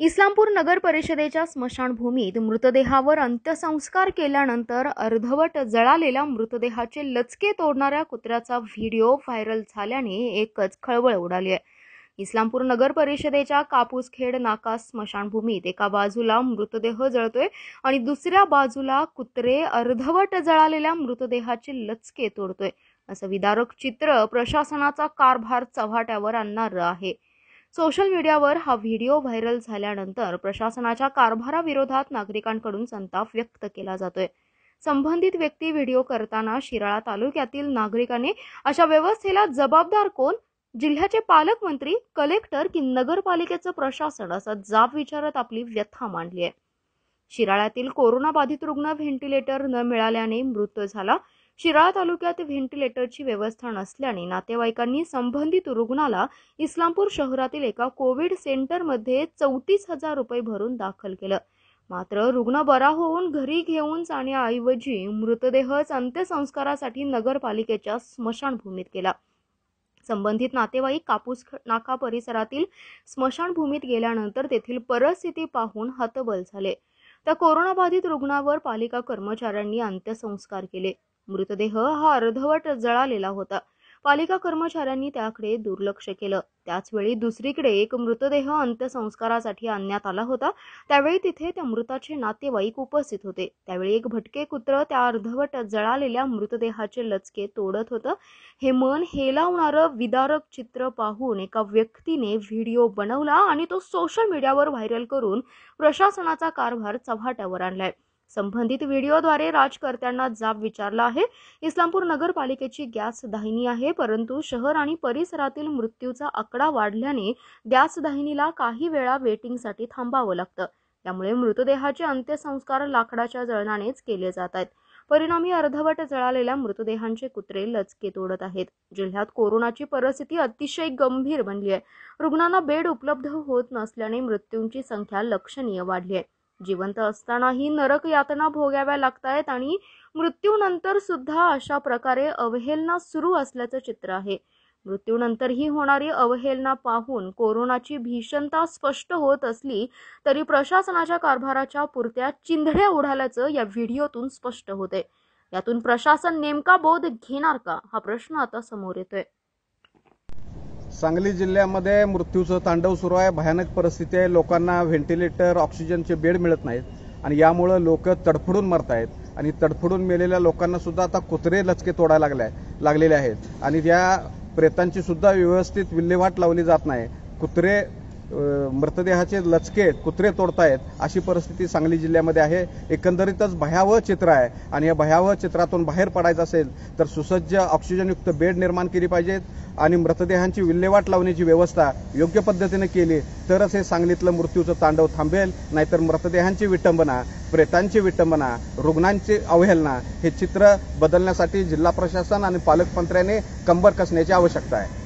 इस्लामपूर नगर परिषदेच्या स्मशानभूमीत मृतदेहावर अंत्यसंस्कार केल्यानंतर अर्धवट जळालेल्या मृतदेहाचे लचके तोडणाऱ्या कुत्र्याचा व्हिडिओ व्हायरल झाल्याने एकच खळबळ उडाली आहे. इस्लामपूर नगर परिषदेच्या कापूसखेड नाका स्मशानभूमीत एका बाजूला मृतदेह जळतोय आणि दुसऱ्या बाजूला कुत्रे अर्धवट जळालेल्या मृतदेहाचे लचके तोडतोय. असं विदारक चित्र प्रशासनाचा कारभार चव्हाट्यावर आणणारं आहे. सोशल मीडियावर हा व्हिडिओ व्हायरल झाल्यानंतर प्रशासनाच्या कारभाराविरोधात नागरिकांकडून संताप व्यक्त केला जातोय. संबंधित व्यक्ती व्हिडिओ करताना शिराळा तालुक्यातील नागरिकांनी अशा व्यवस्थेला जबाबदार कोण? जिल्ह्याचे पालकमंत्री कलेक्टर की नगरपालिकेचं प्रशासन असा जाब विचारत आपली व्यथा मांडली आहे शिराळ्यातील कोरोना बाधित रुग्ण व्हेंटिलेटर न मिळाल्याने मृत्यू झाला. शिराळा तालुक्यात व्हेंटिलेटरची व्यवस्था नसल्याने नातेवाईकांनी संबंधित रुग्णाला इस्लामपूर शहरातील एका कोविड सेंटरमध्ये चौतीस हजार रुपये भरून दाखल केलं. मात्र रुग्ण बरा होऊन घरी घेऊन जाण्याऐवजी मृतदेहच अंत्यसंस्कारासाठी नगरपालिकेच्या स्मशानभूमीत केला संबंधित नातेवाईक कापूस नाका परिसरातील स्मशानभूमीत गेल्यानंतर तेथील परिस्थिती पाहून हतबल झाले. त्या कोरोनाबाधित रुग्णावर पालिका कर्मचाऱ्यांनी अंत्यसंस्कार केले. मृतदेह हा अर्धवट जळालेला होता. पालिका कर्मचाऱ्यांनी त्याकडे दुर्लक्ष केलं. त्याचवेळी दुसरीकडे एक मृतदेह अंत्यसंस्कारासाठी आणण्यात आला होता. त्यावेळी तिथे त्या मृताचे नातेवाईक उपस्थित होते. त्यावेळी एक भटके कुत्र त्या अर्धवट जळालेल्या मृतदेहाचे लचके तोडत होतं. हे मन हेलावणारं विदारक चित्र पाहून एका व्यक्तीने व्हिडिओ बनवला आणि तो सोशल मीडियावर व्हायरल करून प्रशासनाचा कारभार चव्हाट्यावर आणलाय. संबंधित व्हिडिओद्वारे राजकर्त्यांना जाब विचारला आहे. इस्लामपूर नगरपालिकेची गॅस दाहिनी आहे परंतु शहर आणि परिसरातील मृत्यूचा आकडा वाढल्याने गॅस दाहिनीला काही वेळा वेटिंगसाठी थांबावं लागतं. त्यामुळे मृतदेहाचे अंत्यसंस्कार लाकडाच्या जळणानेच केले जात आहेत. परिणामी अर्धवट जळालेल्या मृतदेहांचे कुत्रे लचके तोडत आहेत. जिल्ह्यात कोरोनाची परिस्थिती अतिशय गंभीर बनली आहे. रुग्णांना बेड उपलब्ध होत नसल्याने मृत्यूंची संख्या लक्षणीय वाढली आहे. जिवंत असतानाही नरक यातना भोगाव्या लागतायत आणि मृत्यूनंतर सुद्धा अशा प्रकारे अवहेलना सुरू असल्याचं चित्र आहे. मृत्यूनंतरही होणारी अवहेलना पाहून कोरोनाची भीषणता स्पष्ट होत असली तरी प्रशासनाच्या कारभाराच्या पुरत्या चिंधड्या उडाल्याचं या व्हिडिओतून स्पष्ट होते. यातून प्रशासन नेमका बोध घेणार का? हा प्रश्न आता समोर येतोय. सांगली जिल्ह्यामध्ये मृत्यूचं तांडव सुरू आहे. भयानक परिस्थिती आहे. लोकांना व्हेंटिलेटर ऑक्सिजनचे बेड मिळत नाहीत आणि यामुळं लोक तडफडून मरत आहेत. आणि तडफडून मेलेल्या लोकांना सुद्धा आता कुत्रे लचके तोडायला लागले लागलेले आहेत. आणि त्या प्रेतांची सुद्धा व्यवस्थित विल्हेवाट लावली जात नाही. कुत्रे मृतदेहाचे लचके कुत्रे तोडतायत अशी परिस्थिती सांगली जिल्ह्यामध्ये आहे. एकंदरीतच भयावह चित्र आहे. आणि या भयावह चित्रातून बाहेर पडायचं असेल तर सुसज्ज ऑक्सिजनयुक्त बेड निर्माण केली पाहिजेत आणि मृतदेहांची विल्हेवाट लावण्याची व्यवस्था योग्य पद्धतीने केली तरच हे सांगलीतलं मृत्यूचं तांडव थांबेल. नाहीतर मृतदेहांची विटंबना प्रेतांची विटंबना रुग्णांची अवहेलना हे चित्र बदलण्यासाठी जिल्हा प्रशासन आणि पालकमंत्र्यांनी कंबर कसण्याची आवश्यकता आहे.